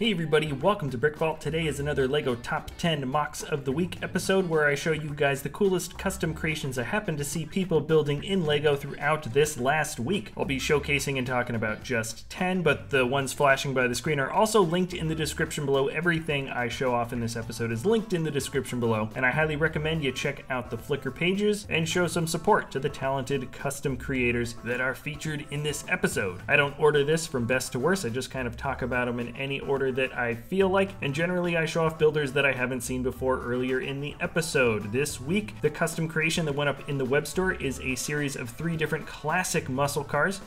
Hey everybody, welcome to Brick Vault. Today is another LEGO Top 10 MOCs of the Week episode where I show you guys the coolest custom creations I happen to see people building in LEGO throughout this last week. I'll be showcasing and talking about just 10, but the ones flashing by the screen are also linked in the description below. Everything I show off in this episode is linked in the description below, and I highly recommend you check out the Flickr pages and show some support to the talented custom creators that are featured in this episode. I don't order this from best to worst, I just kind of talk about them in any order that I feel like, and generally I show off builders that I haven't seen before earlier in the episode. This week, the custom creation that went up in the web store is a series of three different classic muscle cars.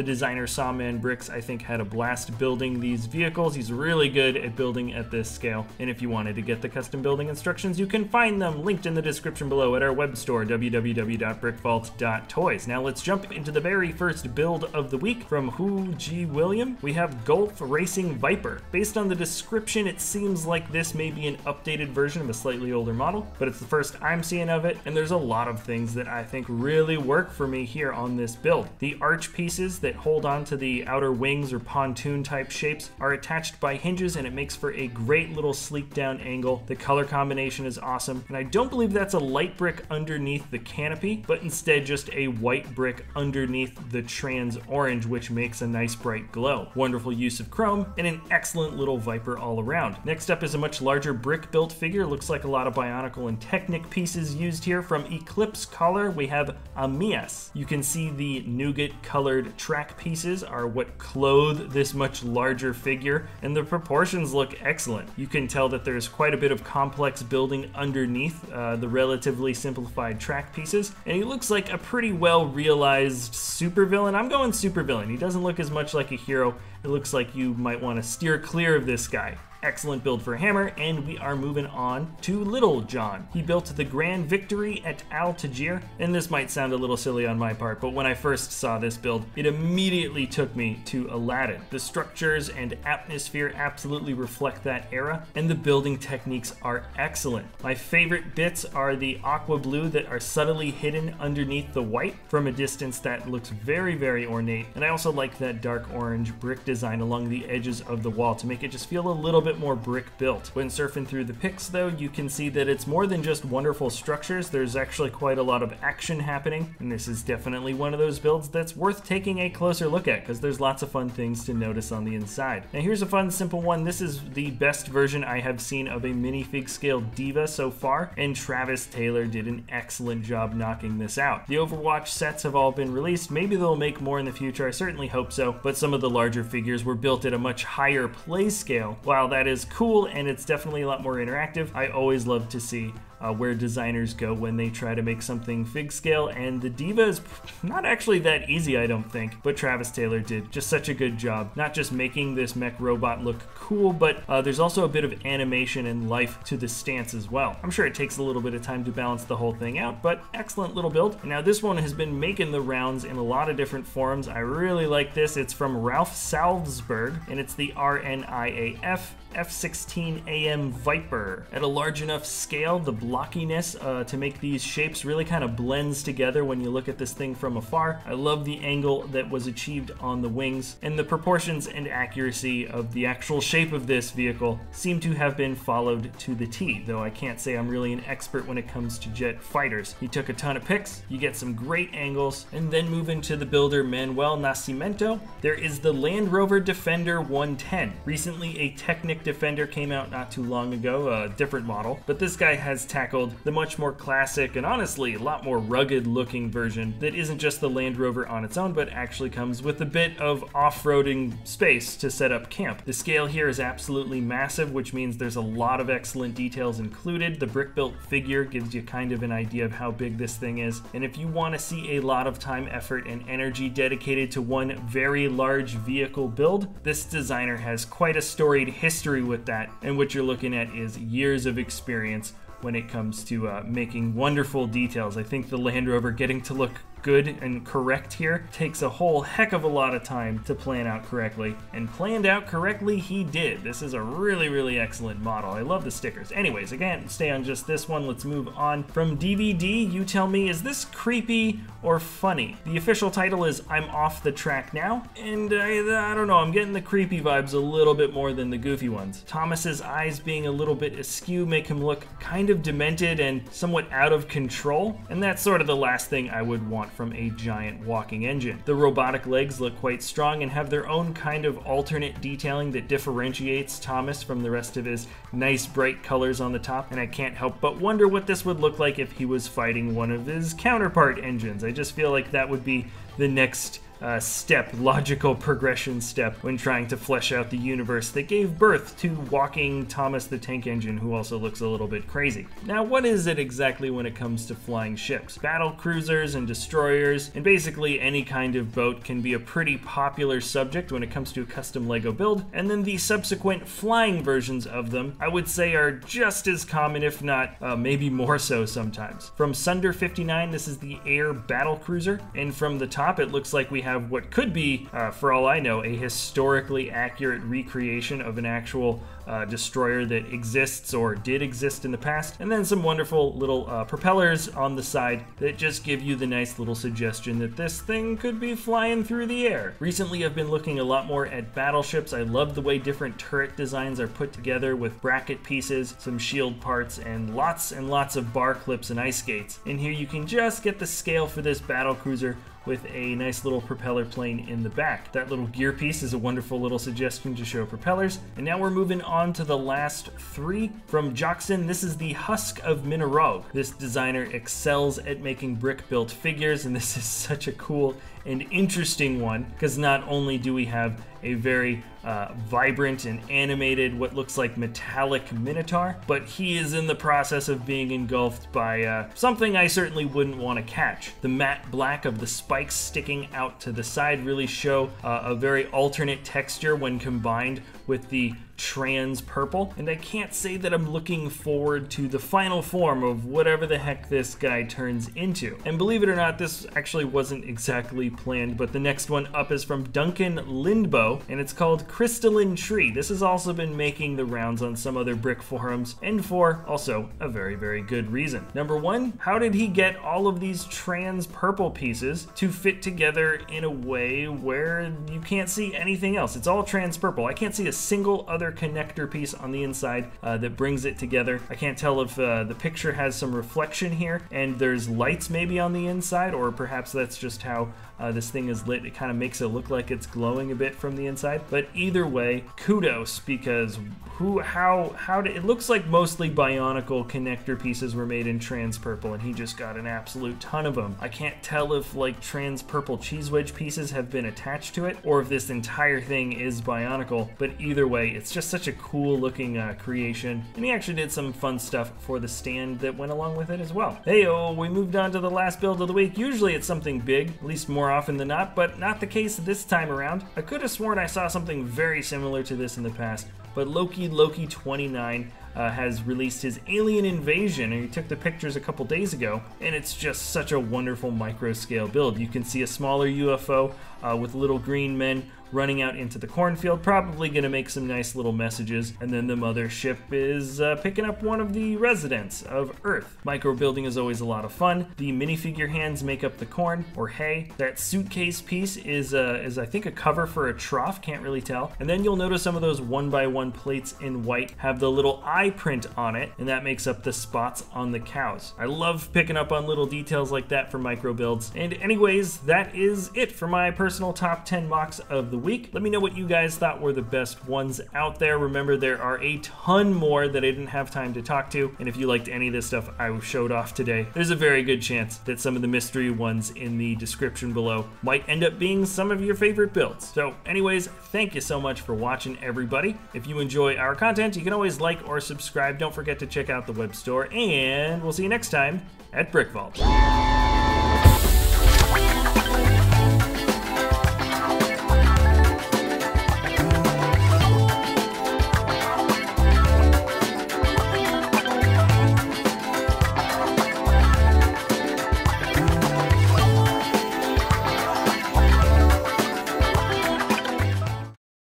The designer Sawman Bricks, I think, had a blast building these vehicles. He's really good at building at this scale. And if you wanted to get the custom building instructions, you can find them linked in the description below at our web store, www.brickvault.toys. Now let's jump into the very first build of the week from Hu G. William. We have Golf Racing Viper. Based on the description, it seems like this may be an updated version of a slightly older model, but it's the first I'm seeing of it, and there's a lot of things that I think really work for me here on this build. The arch pieces that hold on to the outer wings or pontoon type shapes are attached by hinges and it makes for a great little sleek down angle. The color combination is awesome and I don't believe that's a light brick underneath the canopy but instead just a white brick underneath the trans orange which makes a nice bright glow. Wonderful use of chrome and an excellent little Viper all around. Next up is a much larger brick built figure. Looks like a lot of Bionicle and Technic pieces used here. From Eclipse Caller we have Ameas. You can see the nougat colored track pieces are what clothe this much larger figure, and the proportions look excellent. You can tell that there's quite a bit of complex building underneath uh, the relatively simplified track pieces, and he looks like a pretty well realized supervillain. I'm going supervillain. He doesn't look as much like a hero. It looks like you might want to steer clear of this guy. Excellent build for Hammer, and we are moving on to Little John. He built the Grand Victory at Al Tajir, and this might sound a little silly on my part, but when I first saw this build, it immediately took me to Aladdin. The structures and atmosphere absolutely reflect that era, and the building techniques are excellent. My favorite bits are the aqua blue that are subtly hidden underneath the white from a distance that looks very, very ornate, and I also like that dark orange brick design along the edges of the wall to make it just feel a little bit bit more brick built. When surfing through the pics though, you can see that it's more than just wonderful structures, there's actually quite a lot of action happening, and this is definitely one of those builds that's worth taking a closer look at, because there's lots of fun things to notice on the inside. Now here's a fun, simple one. This is the best version I have seen of a minifig scale D.Va so far, and Travis Taylor did an excellent job knocking this out. The Overwatch sets have all been released, maybe they'll make more in the future, I certainly hope so, but some of the larger figures were built at a much higher play scale, while that is cool and it's definitely a lot more interactive. I always love to see uh, where designers go when they try to make something fig scale, and the D.Va is not actually that easy, I don't think, but Travis Taylor did just such a good job, not just making this mech robot look cool, but uh, there's also a bit of animation and life to the stance as well. I'm sure it takes a little bit of time to balance the whole thing out, but excellent little build. Now this one has been making the rounds in a lot of different forms. I really like this. It's from Ralph Savelsberg, and it's the RNIAF F16AM Viper. At a large enough scale, the blockiness uh, to make these shapes really kind of blends together when you look at this thing from afar. I love the angle that was achieved on the wings, and the proportions and accuracy of the actual shape of this vehicle seem to have been followed to the T, though I can't say I'm really an expert when it comes to jet fighters. He took a ton of pics, you get some great angles, and then move into the builder Manuel Nascimento. There is the Land Rover Defender 110. Recently, a Technic Defender came out not too long ago, a different model, but this guy has tackled the much more classic and honestly a lot more rugged looking version that isn't just the Land Rover on its own, but actually comes with a bit of off-roading space to set up camp. The scale here is absolutely massive, which means there's a lot of excellent details included. The brick-built figure gives you kind of an idea of how big this thing is, and if you want to see a lot of time, effort, and energy dedicated to one very large vehicle build, this designer has quite a storied history with that, and what you're looking at is years of experience when it comes to uh, making wonderful details. I think the Land Rover getting to look good and correct here takes a whole heck of a lot of time to plan out correctly. And planned out correctly, he did. This is a really, really excellent model. I love the stickers. Anyways, again, stay on just this one. Let's move on. From DVD, you tell me, is this creepy or funny? The official title is I'm Off the Track Now, and I, I don't know, I'm getting the creepy vibes a little bit more than the goofy ones. Thomas's eyes being a little bit askew make him look kind of demented and somewhat out of control, and that's sort of the last thing I would want from a giant walking engine. The robotic legs look quite strong and have their own kind of alternate detailing that differentiates Thomas from the rest of his nice bright colors on the top, and I can't help but wonder what this would look like if he was fighting one of his counterpart engines. I just feel like that would be the next uh, step, logical progression step when trying to flesh out the universe that gave birth to walking Thomas the Tank Engine, who also looks a little bit crazy. Now, what is it exactly when it comes to flying ships? Battle cruisers and destroyers, and basically any kind of boat can be a pretty popular subject when it comes to a custom LEGO build, and then the subsequent flying versions of them, I would say, are just as common, if not uh, maybe more so sometimes. From Sunder 59, this is the Air Battle Cruiser, and from the top, it looks like we have have what could be, uh, for all I know, a historically accurate recreation of an actual uh, destroyer that exists or did exist in the past, and then some wonderful little uh, propellers on the side that just give you the nice little suggestion that this thing could be flying through the air. Recently, I've been looking a lot more at battleships. I love the way different turret designs are put together with bracket pieces, some shield parts, and lots and lots of bar clips and ice gates. In here, you can just get the scale for this battle cruiser with a nice little propeller plane in the back. That little gear piece is a wonderful little suggestion to show propellers. And now we're moving on to the last three. From Djokson, this is the Husk of Minaurogg. This designer excels at making brick-built figures, and this is such a cool and interesting one because not only do we have a very uh, vibrant and animated, what looks like metallic Minotaur, but he is in the process of being engulfed by uh, something I certainly wouldn't want to catch. The matte black of the spikes sticking out to the side really show uh, a very alternate texture when combined with the trans purple, and I can't say that I'm looking forward to the final form of whatever the heck this guy turns into. And believe it or not, this actually wasn't exactly planned, but the next one up is from Duncan Lindo, and it's called Crystalline Tree. This has also been making the rounds on some other brick forums, and for also a very, very good reason. Number one, how did he get all of these trans purple pieces to fit together in a way where you can't see anything else? It's all trans purple. I can't see a single other connector piece on the inside uh, that brings it together. I can't tell if uh, the picture has some reflection here and there's lights maybe on the inside, or perhaps that's just how uh, this thing is lit. It kind of makes it look like it's glowing a bit from the inside. But either way, kudos because who, how, how did it looks like mostly Bionicle connector pieces were made in trans purple, and he just got an absolute ton of them. I can't tell if like trans purple cheese wedge pieces have been attached to it or if this entire thing is Bionicle. But either way, it's just such a cool looking uh, creation, and he actually did some fun stuff for the stand that went along with it as well. Hey, oh, we moved on to the last build of the week. Usually it's something big, at least more often than not, but not the case this time around. I could have sworn I saw something very similar to this in the past, but Loki Loki 29 uh, has released his Alien Invasion, and he took the pictures a couple days ago, and it's just such a wonderful micro scale build. You can see a smaller UFO uh, with little green men running out into the cornfield, probably to make some nice little messages. And then the mothership is uh, picking up one of the residents of Earth. Micro building is always a lot of fun. The minifigure hands make up the corn or hay. That suitcase piece is, uh, is I think, a cover for a trough, can't really tell. And then you'll notice some of those one by one plates in white have the little eye print on it, and that makes up the spots on the cows. I love picking up on little details like that for micro builds. And anyways, that is it for my personal top 10 MOCs of the week. Let me know what you guys thought were the best ones out there. Remember, there are a ton more that I didn't have time to talk to, and if you liked any of this stuff I showed off today, there's a very good chance that some of the mystery ones in the description below might end up being some of your favorite builds. So anyways, thank you so much for watching, everybody. If you enjoy our content, you can always like or subscribe. Don't forget to check out the web store, and we'll see you next time at Brick Vault.